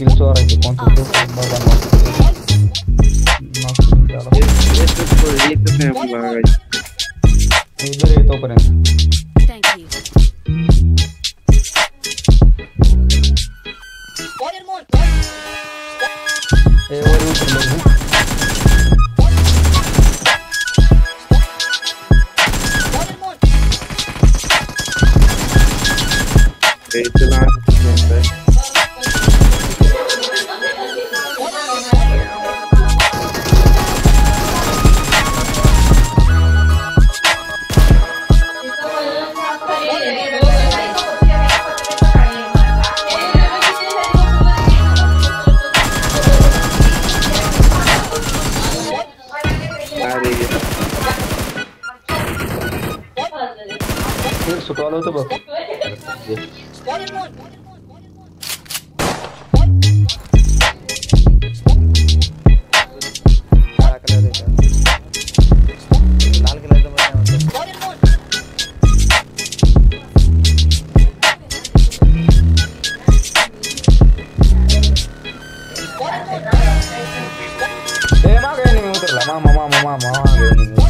एक- एकच पोरं, एकच नाही आपलं बघायचं. मी घरी येतो तोपर्यंत Thank you. ए वर उतरलो मी. itu mama, mama, mama, ini muter mama, mama, mama, mama, mama,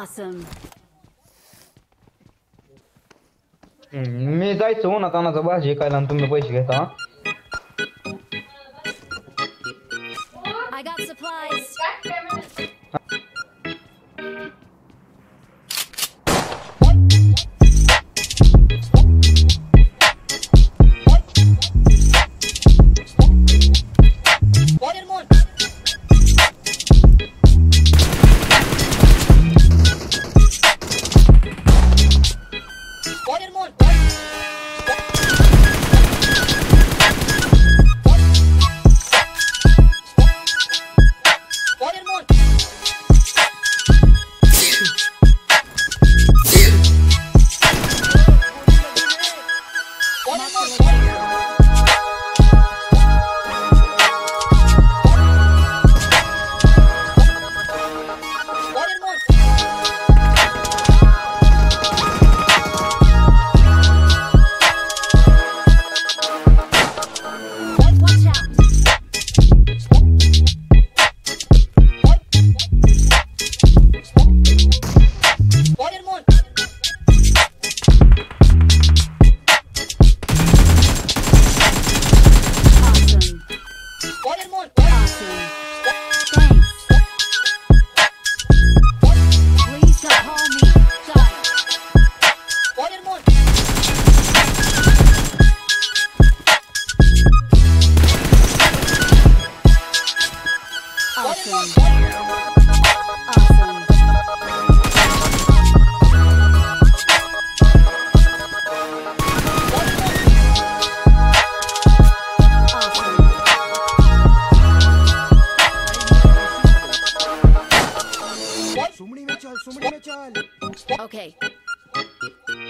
Awesome. मी जायचं ना तानाचं भाजी खायला आणि तुम्ही पैसे घेता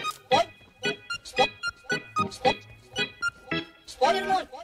Spoil. Spoil. Spoil. Spoil. Spoil.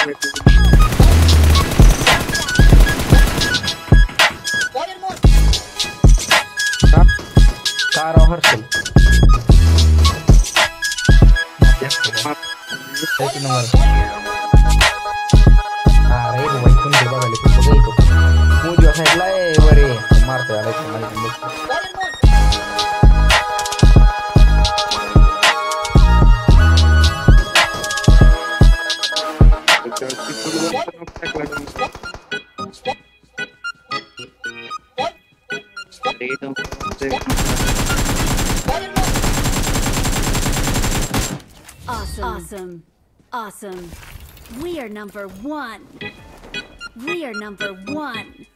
Watch out. Car एक नंबर अरे भाई तुम जो बघायला तू बघा इथं मोजी साईडला आहे बरे मारतोय Awesome. Awesome. Awesome. We are number one. We are number one.